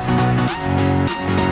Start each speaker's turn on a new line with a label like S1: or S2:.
S1: Música